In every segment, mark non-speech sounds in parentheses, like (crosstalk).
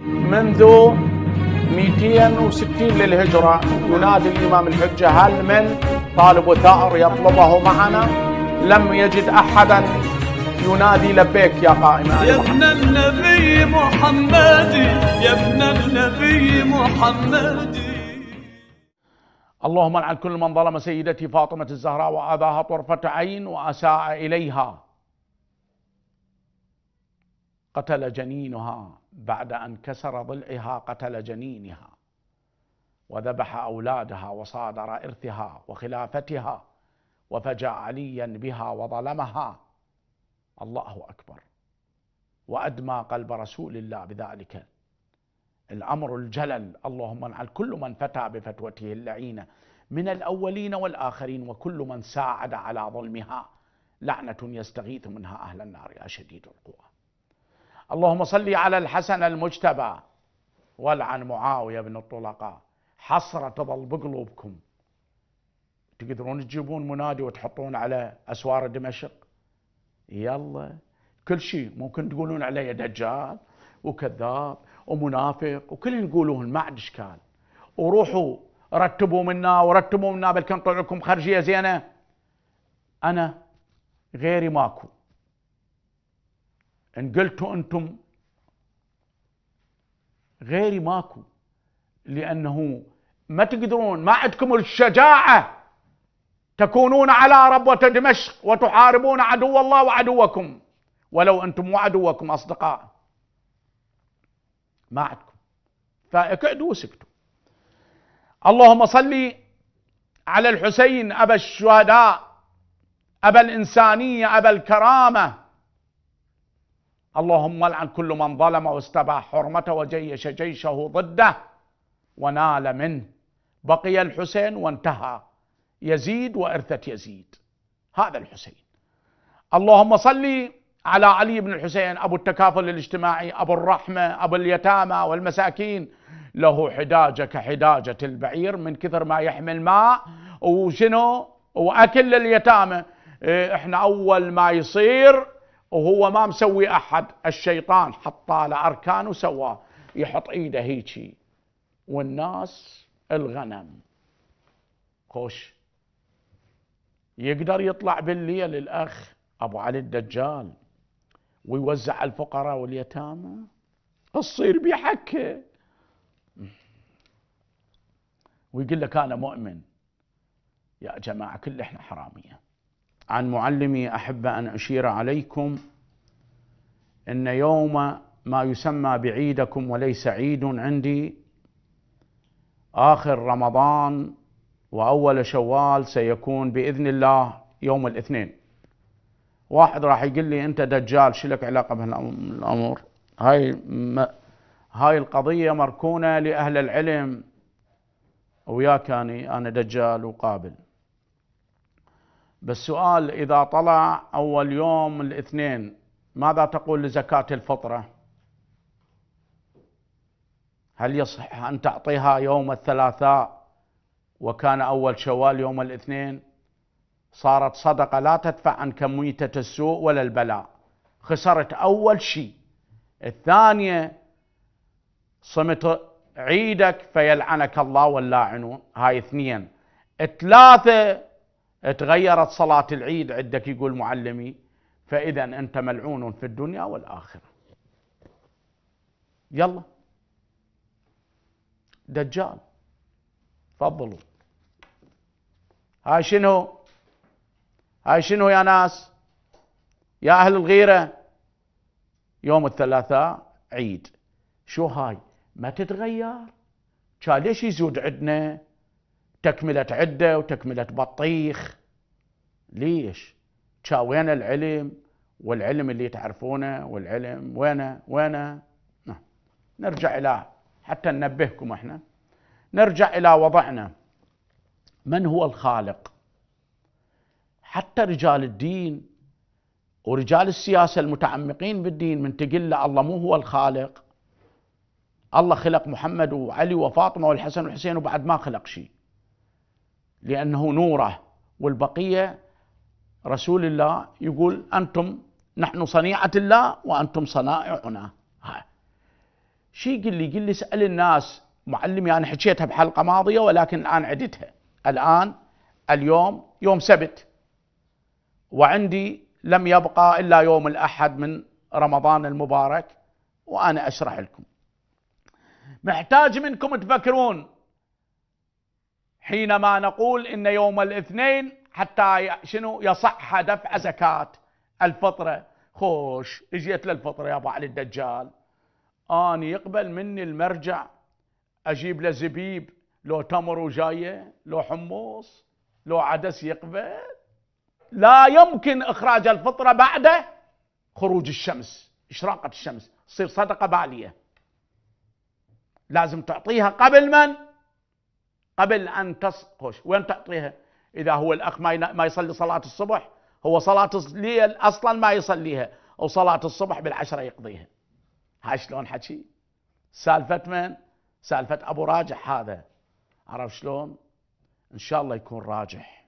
منذ 260 للهجرة ينادي الإمام الحجة هل من طالب ثأر يطلبه معنا؟ لم يجد أحدا. ينادي لبيك يا قائم يا ابن النبي محمد يا ابن النبي محمد. اللهم لعن كل من ظلم سيدتي فاطمة الزهراء وآذاها طرفة عين وأساء إليها. قتل جنينها بعد أن كسر ضلعها قتل جنينها وذبح أولادها وصادر إرثها وخلافتها وفجأ عليا بها وظلمها. الله أكبر. وأدمى قلب رسول الله بذلك. الأمر الجلل. اللهم لعن كل من فتى بفتوته اللعينة من الأولين والآخرين وكل من ساعد على ظلمها. لعنة يستغيث منها أهل النار يا شديد القوى. اللهم صل على الحسن المجتبى. والعن معاوية بن الطلقاء. حسرة تظل بقلوبكم. تقدرون تجيبون منادي وتحطون على أسوار دمشق؟ يلا. كل شيء ممكن تقولون عليه دجال وكذاب ومنافق وكل يقولون ما عاد إشكال. وروحوا رتبوا منا ورتبوا منا بل كان طلع لكم خرجية زينة. أنا غيري ماكو. إن قلتوا أنتم غيري ماكو لأنه ما تقدرون ما عندكم الشجاعة تكونون على ربوة دمشق وتحاربون عدو الله وعدوكم ولو أنتم وعدوكم أصدقاء. ما عندكم. فاقعدوا وسكتوا. اللهم صل على الحسين أبا الشهداء أبا الإنسانية أبا الكرامة. اللهم لعن كل من ظلم واستباح حرمته وجيش جيشه ضده ونال منه. بقي الحسين وانتهى. يزيد وارثة يزيد. هذا الحسين. اللهم صل على علي بن الحسين أبو التكافل الاجتماعي أبو الرحمة أبو اليتامى والمساكين. له حداجة كحداجه البعير من كثر ما يحمل ماء. وشنو؟ وأكل لليتامى إحنا أول ما يصير وهو ما مسوي أحد. الشيطان حط له اركان وسواه يحط إيده هيجي. والناس الغنم. خوش. يقدر يطلع بالليل الأخ أبو علي الدجال ويوزع الفقراء واليتامى. تصير بحكه ويقول لك أنا مؤمن. يا جماعة كل إحنا حرامية. عن معلمي أحب أن أشير عليكم إن يوم ما يسمى بعيدكم وليس عيد عندي آخر رمضان وأول شوال سيكون بإذن الله يوم الاثنين. واحد راح يقول لي أنت دجال شو لك علاقة بهالامور هاي ما هاي القضية مركونة لأهل العلم وياك أني أنا دجال وقابل. بس سؤال إذا طلع أول يوم الاثنين ماذا تقول لزكاة الفطرة؟ هل يصح أن تعطيها يوم الثلاثاء وكان أول شوال يوم الاثنين؟ صارت صدقة لا تدفع عن كميتة السوء ولا البلاء. خسرت أول شيء. الثانية صمت عيدك فيلعنك الله واللاعنون. هاي اثنين. ثلاثة تغيرت صلاة العيد عندك يقول معلمي فإذا أنت ملعون في الدنيا والآخرة. يلا. دجال. تفضلوا. هاي شنو؟ هاي شنو يا ناس؟ يا أهل الغيرة؟ يوم الثلاثاء عيد. شو هاي؟ ما تتغير. كان ليش يزود عندنا؟ تكملة عدة وتكملة بطيخ. ليش؟ كان وين العلم؟ والعلم اللي تعرفونه والعلم وينه؟ وينه؟ نعم. نرجع إلى حتى ننبهكم إحنا. نرجع إلى وضعنا. من هو الخالق؟ حتى رجال الدين ورجال السياسة المتعمقين بالدين من تقل له الله مو هو الخالق. الله خلق محمد وعلي وفاطمة والحسن والحسين وبعد ما خلق شيء. لأنه نوره والبقية رسول الله يقول أنتم نحن صنيعة الله وأنتم صنائعنا. شي يقول لي؟ يقول لي اسال الناس معلمي أنا حكيتها بحلقة ماضية ولكن الآن عدتها. الآن اليوم يوم سبت. وعندي لم يبقى إلا يوم الأحد من رمضان المبارك وأنا أشرح لكم. محتاج منكم تفكرون. حينما نقول إن يوم الاثنين حتى شنو يصح دفع زكاة الفطرة. خوش اجيت للفطرة يا ابو علي الدجال. آني يقبل مني المرجع أجيب له زبيب لو تمر وجاية لو حمص لو عدس يقبل. لا يمكن إخراج الفطرة بعد خروج الشمس إشراقة الشمس تصير صدقة بالية. لازم تعطيها قبل من؟ قبل أن تصقش وين تعطيها؟ إذا هو الأخ ما يصلي صلاة الصبح هو صلاة الليل أصلا ما يصليها وصلاه الصبح بالعشرة يقضيها. هاي شلون حكي؟ سالفة من؟ سالفة أبو راجح هذا. عرف شلون؟ إن شاء الله يكون راجح.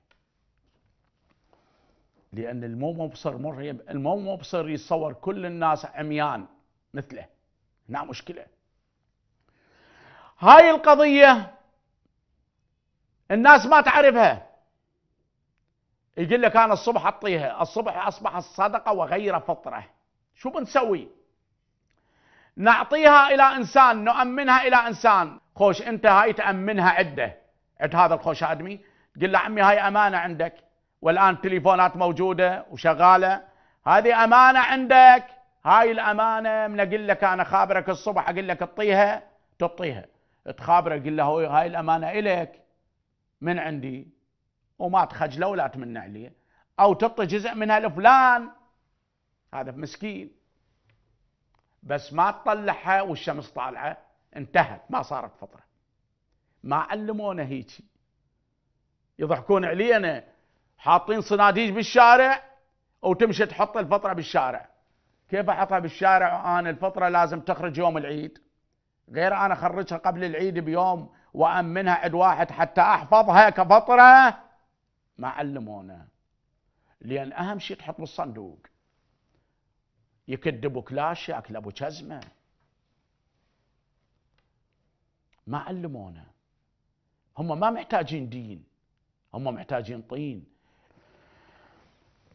لأن المو مبصر مرهب المو مبصر يتصور كل الناس عميان مثله. هنا مشكلة. هاي القضية الناس ما تعرفها. يقول لك أنا الصبح اعطيها الصبح أصبح الصدقة وغير فطرة. شو بنسوي؟ نعطيها إلى إنسان نؤمنها إلى إنسان. خوش أنت هاي تأمنها عدة. عند هذا الخوش آدمي. تقول له عمي هاي أمانة عندك. والآن تليفونات موجودة وشغالة. هذه أمانة عندك. هاي الأمانة من أقول لك أنا خابرك الصبح أقول لك اعطيها تعطيها. تخابره قل له هاي الأمانة الك من عندي؟ وما تخجله ولا تمنع عليه أو تعطي جزء منها لفلان. هذا مسكين. بس ما تطلعها والشمس طالعة. انتهت. ما صارت فطرة. ما علمونا هيجي يضحكون علينا. حاطين صناديق بالشارع وتمشي تحط الفطرة بالشارع. كيف أحطها بالشارع؟ وأنا الفطرة لازم تخرج يوم العيد. غير أنا أخرجها قبل العيد بيوم وأمنها عند واحد حتى أحفظها كفطرة. ما علمونا. لأن أهم شيء تحط بالصندوق. يكدبوا كلاش يأكل أبو جزمة. ما علمونا. هم ما محتاجين دين. هم محتاجين طين.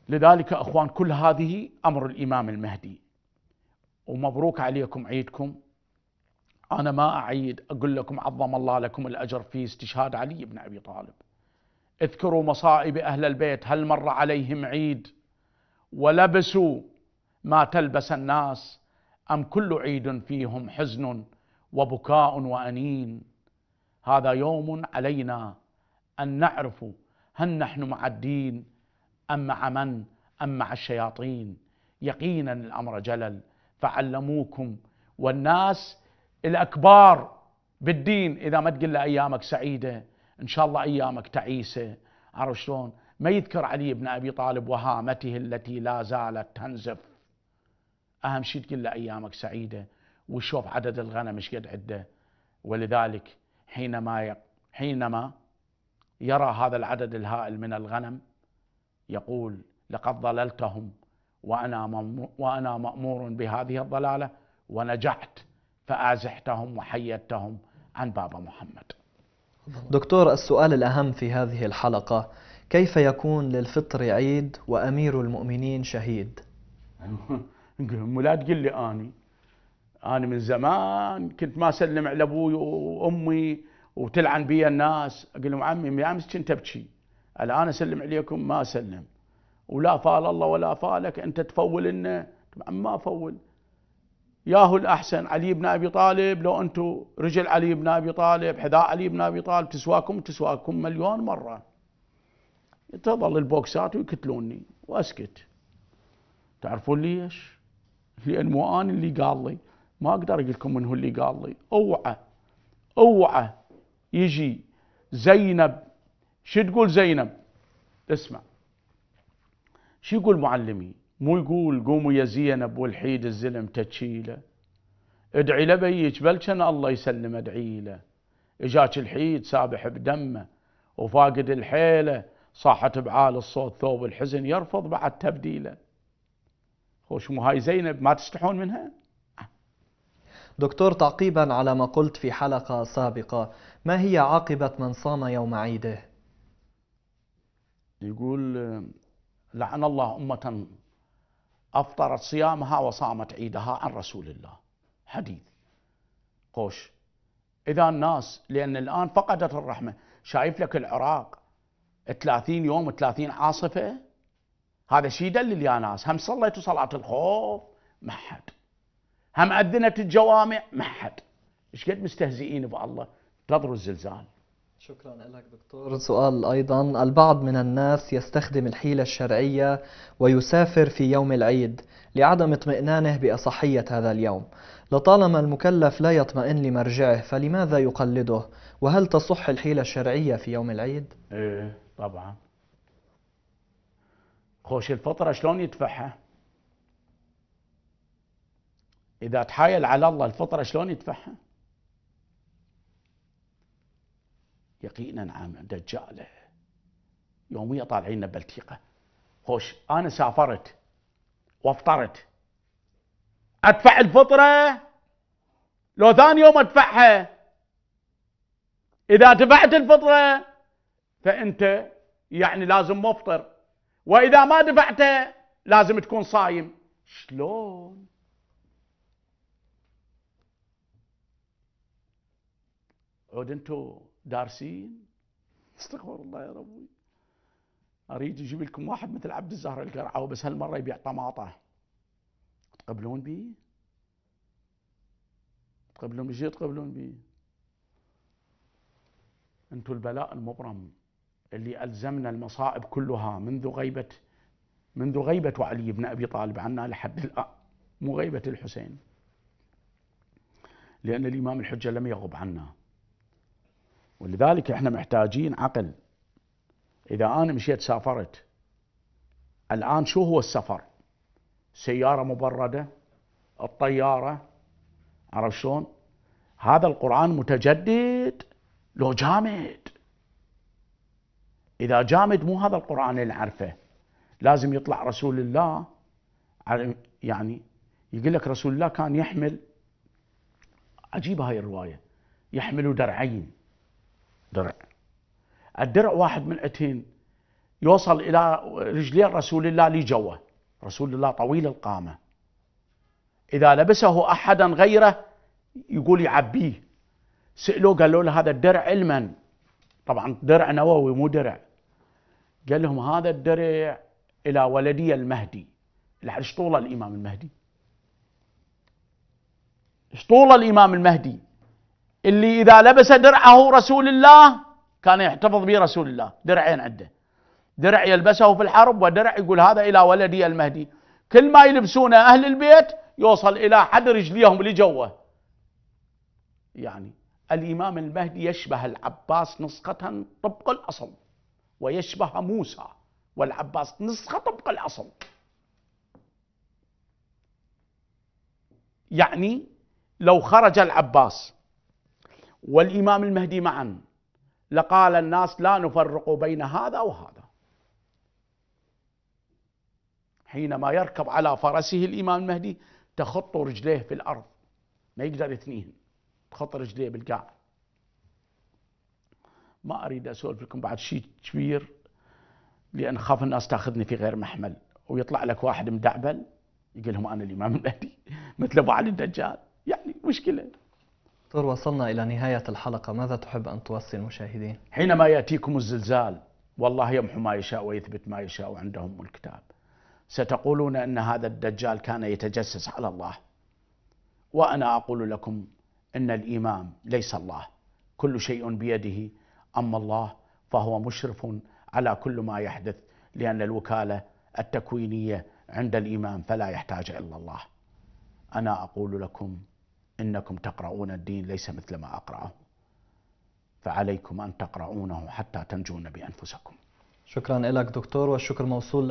لذلك أخوان كل هذه أمر الإمام المهدي. ومبروك عليكم عيدكم. أنا ما أعيد أقول لكم عظم الله لكم الأجر في استشهاد علي بن أبي طالب. اذكروا مصائب أهل البيت هل مر عليهم عيد؟ ولبسوا ما تلبس الناس أم كل عيد فيهم حزن وبكاء وأنين؟ هذا يوم علينا أن نعرف هل نحن مع الدين أم مع من أم مع الشياطين. يقينا الأمر جلل فعلموكم. والناس الأكبار بالدين إذا ما تقول له ايامك سعيدة إن شاء الله أيامك تعيسة عرف شلون؟ ما يذكر علي بن أبي طالب وهامته التي لا زالت تنزف أهم شيء تقول له أيامك سعيدة وشوف عدد الغنم إيش قد عده ولذلك حينما حينما يرى هذا العدد الهائل من الغنم يقول لقد ضللتهم وأنا وأنا مأمور بهذه الضلالة ونجحت فأزحتهم وحيدتهم عن باب محمد. دكتور السؤال الأهم في هذه الحلقة كيف يكون للفطر عيد وأمير المؤمنين شهيد؟ (laughs) لا تقول لي آني. أنا من زمان كنت ما أسلم على أبوي وأمي وتلعن بي الناس. أقول لهم عمي أمس كنت أبكي. الآن أسلم عليكم ما أسلم. ولا فال الله ولا فالك أنت تفول لنا ما افول ياهو الأحسن. علي بن أبي طالب لو أنتم رجل علي بن أبي طالب حذاء علي بن أبي طالب تسواكم تسواكم مليون مرة. تظل البوكسات ويقتلوني وأسكت. تعرفون ليش؟ لأن مو أنا اللي قال لي. ما أقدر أقول لكم من هو اللي قال لي. أوعى أوعى يجي زينب. شو تقول زينب؟ اسمع. شو يقول معلمي؟ مو يقول قوموا يا زينب والحيد الزلم تشيله ادعي له بيك بل كان الله يسلم ادعي له اجاك الحيد سابح بدمه وفاقد الحيله صاحت بعال الصوت ثوب الحزن يرفض بعد تبديله. خوش مو هاي زينب ما تستحون منها؟ دكتور تعقيبا على ما قلت في حلقة سابقة ما هي عاقبة من صام يوم عيده؟ يقول لعن الله أمة أفطرت صيامها وصامت عيدها عن رسول الله. حديث. خوش. إذا الناس لأن الآن فقدت الرحمة. شايف لك العراق. 30 يوم 30 عاصفة. هذا شيء يدلل يا ناس. هم صليتوا صلاة الخوف؟ ما حد. هم أذنت الجوامع؟ ما حد. إيش قد مستهزئين بألله؟ انتظروا الزلزال. شكرا لك دكتور. سؤال أيضا البعض من الناس يستخدم الحيلة الشرعية ويسافر في يوم العيد لعدم اطمئنانه بأصحية هذا اليوم. لطالما المكلف لا يطمئن لمرجعه فلماذا يقلده؟ وهل تصح الحيلة الشرعية في يوم العيد؟ إيه طبعا. خوش الفطرة شلون يدفعها؟ إذا تحايل على الله الفطرة شلون يدفعها؟ يقينا عام دجاله. يوميا طالعين بلتيقة خوش أنا سافرت وافطرت. أدفع الفطرة؟ لو ثاني يوم أدفعها. إذا دفعت الفطرة فأنت يعني لازم مفطر. وإذا ما دفعته لازم تكون صايم. شلون؟ عود انتو. دارسين. استغفر الله يا ربي. أريد أجيب لكم واحد مثل عبد الزهر القرعاوي بس هالمرة يبيع طماطة. تقبلون بيه تقبلون بشيء تقبلون بيه انتو البلاء المبرم اللي ألزمنا المصائب كلها منذ غيبة منذ غيبة علي بن أبي طالب عنا لحد الآن. مو غيبة الحسين. لأن الإمام الحجة لم يغب عنا. ولذلك إحنا محتاجين عقل. إذا أنا مشيت سافرت الآن شو هو السفر؟ سيارة مبردة الطيارة عرف شلون؟ هذا القرآن متجدد لو جامد. إذا جامد مو هذا القرآن اللي نعرفه. لازم يطلع رسول الله يعني يقول لك رسول الله كان يحمل عجيبة هاي الرواية يحمل درعين. درع. الدرع واحد من عتين يوصل إلى رجلين رسول الله لجوه. رسول الله طويل القامة. إذا لبسه أحدا غيره يقول يعبيه. سألوه قالوا له هذا الدرع علما. طبعا درع نووي مو درع. قال لهم هذا الدرع إلى ولدي المهدي. إيش طول الإمام المهدي. إيش طول الإمام المهدي؟ اللي إذا لبس درعه رسول الله كان يحتفظ به رسول الله. درعين عنده. درع يلبسه في الحرب ودرع يقول هذا إلى ولدي المهدي. كل ما يلبسونه أهل البيت يوصل إلى حد رجليهم لجوه يعني الإمام المهدي يشبه العباس نسخة طبق الأصل ويشبه موسى والعباس نسخة طبق الأصل يعني لو خرج العباس والإمام المهدي معا. لقال الناس لا نفرق بين هذا وهذا. حينما يركب على فرسه الإمام المهدي تخط رجليه في الأرض. ما يقدر يثنيهن. تخط رجليه بالقاع. ما أريد أسولف لكم بعد شيء كبير لأن خاف الناس تأخذني في غير محمل. ويطلع لك واحد مدعبل يقول لهم أنا الإمام المهدي. (laughs) مثل أبو علي الدجال. يعني مشكلة. دكتور وصلنا إلى نهاية الحلقة. ماذا تحب أن توصي المشاهدين؟ حينما يأتيكم الزلزال والله يمحو ما يشاء ويثبت ما يشاء عندهم الكتاب. ستقولون أن هذا الدجال كان يتجسس على الله. وأنا أقول لكم أن الإمام ليس الله. كل شيء بيده أما الله فهو مشرف على كل ما يحدث لأن الوكالة التكوينية عند الإمام فلا يحتاج إلا الله. أنا أقول لكم إنكم تقرؤون الدين ليس مثل ما أقرأه. فعليكم أن تقرؤونه حتى تنجون بأنفسكم. شكرا لك دكتور والشكر موصول